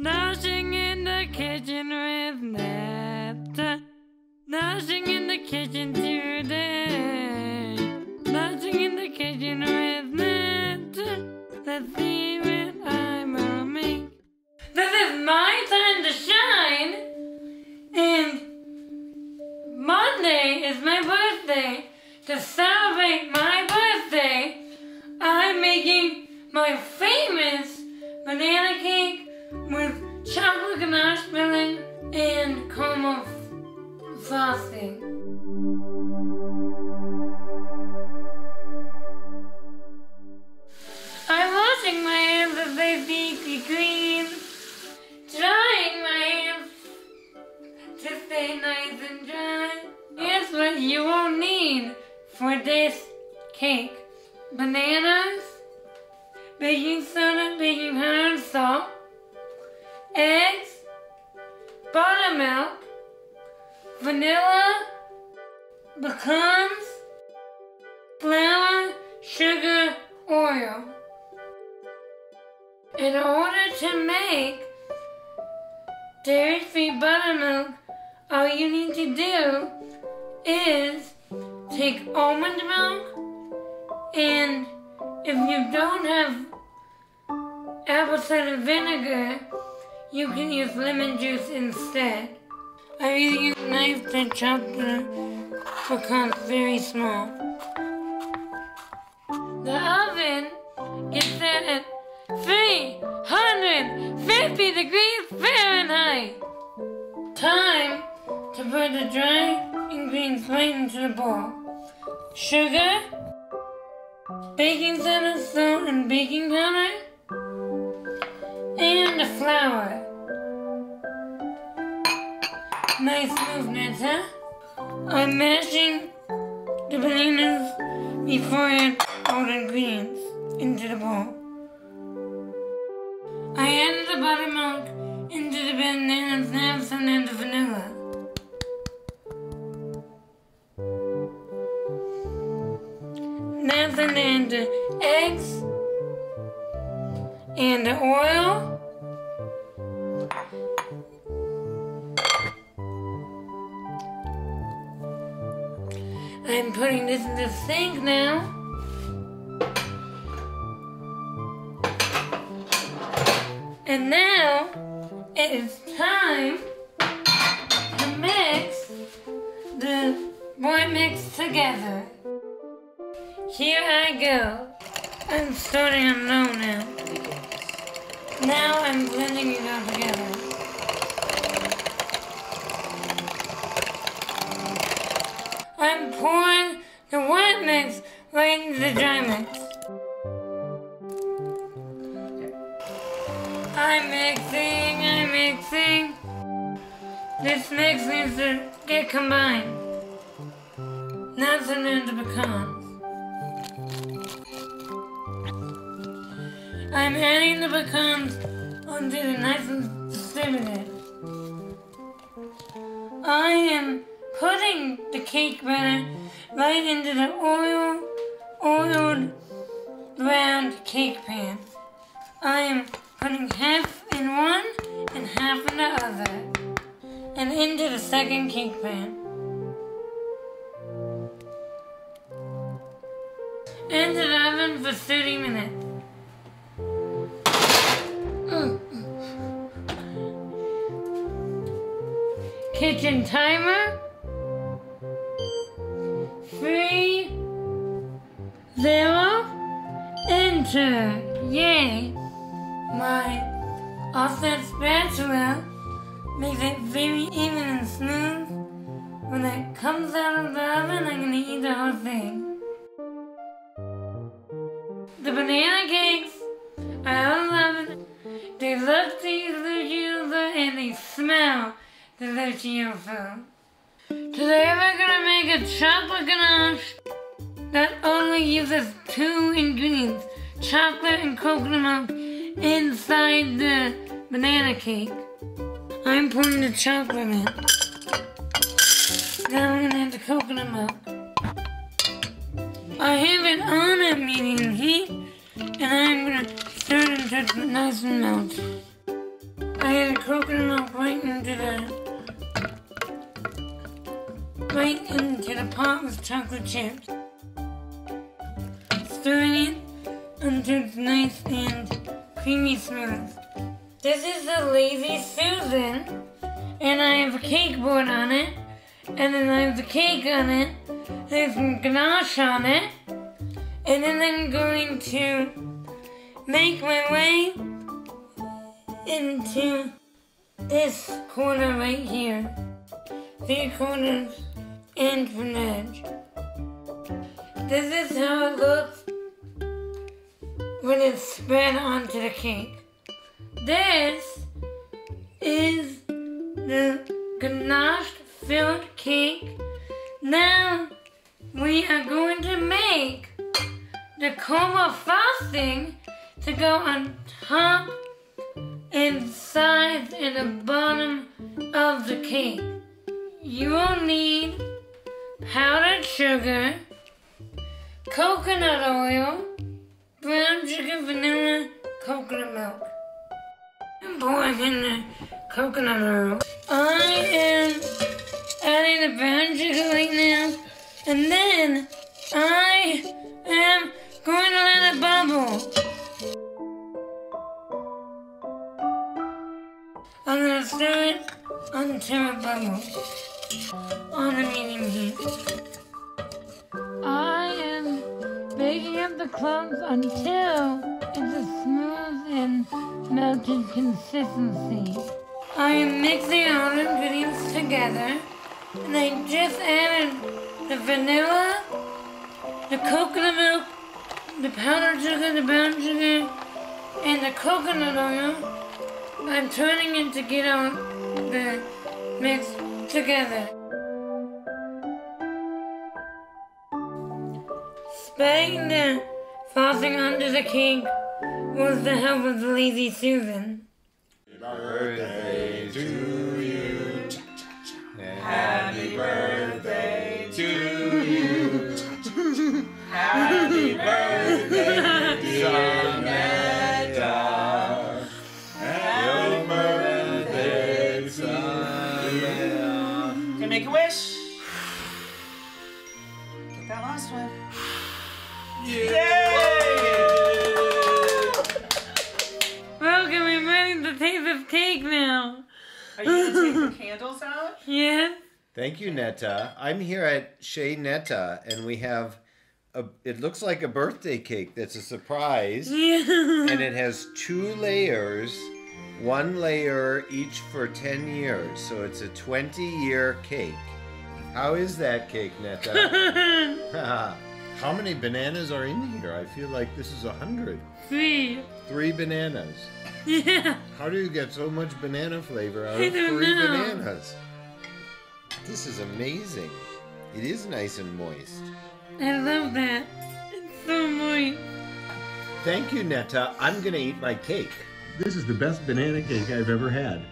Noshing in the kitchen with Netta. Noshing in the kitchen today. Noshing in the kitchen with Netta. Let's see what I will make. This is my time to shine. And Monday is my birthday. To celebrate my birthday, I'm making my famous banana cake chocolate ganache filling and f- frosting. I'm washing my hands they be clean, drying my hands to stay nice and dry. Here's what you will need for this cake. Bananas, pecans, flour, sugar, oil. In order to make dairy-free buttermilk, all you need to do is take almond milk and if you don't have apple cider vinegar, you can use lemon juice instead. I really use knife to chop the pecans very small. The oven is set at 350 degrees Fahrenheit. Time to put the dry ingredients right into the bowl. Sugar, baking soda, salt, and baking powder, and the flour. Nice movement, huh? I'm mashing the bananas before I add all the ingredients into the bowl. I added the buttermilk into the bananas snaps and then the vanilla. Now then add the eggs and the oil. I'm putting this in the sink now. And now it is time to mix the boy mix together. Here I go. I'm starting on low now. Now I'm blending it all together. I'm pouring the dry. I'm mixing, I'm mixing. This mix needs to get combined. Now turn into pecans. I'm adding the pecans until they're nice and distributed. I am putting the cake batter right into the oil, oiled round cake pan. I am putting half in one and half in the other, and into the second cake pan. Into the oven for 30 minutes. Mm. Kitchen timer. Zero, enter. Yay! My offset spatula makes it very even and smooth. When it comes out of the oven, I'm gonna eat the whole thing. The banana cakes, I all love it. They look delicioso and they smell delicioso. Today we're gonna make a chocolate ganache that only uses two ingredients, chocolate and coconut milk inside the banana cake. I'm putting the chocolate in. Now I'm gonna add the coconut milk. I have it on at medium heat, and I'm gonna stir it until it's nice and melted. I add the coconut milk right into the right into the pot with chocolate chips. Stirring until it's nice and creamy smooth. This is the Lazy Susan, and I have a cake board on it, and then I have the cake on it, there's some ganache on it, and then I'm going to make my way into this corner right here. Three corners and an edge. This is how it looks when it's spread onto the cake. This is the ganache filled cake. Now we are going to make the coma frosting to go on top and sides and the bottom of the cake. You will need powdered sugar, coconut oil, brown sugar, vanilla, coconut milk. I'm pouring in the coconut oil. I am adding the brown sugar right now, and then I am going to let it bubble. I'm gonna stir it until it bubbles on the medium heat. Baking up the clumps until it's a smooth and melted consistency. I am mixing all the ingredients together and I just added the vanilla, the coconut milk, the powdered sugar, the brown sugar, and the coconut oil. I'm turning it to get out the mix together. Spreading the frosting under the cake was the help of the lazy Susan. birthday Are you gonna take the candles out? Yeah? Thank you, Netta. I'm here at Shea Netta, and we have a. It looks like a birthday cake that's a surprise, Yeah. and it has two layers, one layer each for 10 years. So it's a 20 year cake. How is that cake, Netta? How many bananas are in here? I feel like this is a hundred. Three. Three bananas. Yeah. How do you get so much banana flavor out I of three know. bananas? This is amazing. It is nice and moist. I love that. It's so moist. Thank you, Netta. I'm gonna eat my cake. This is the best banana cake I've ever had.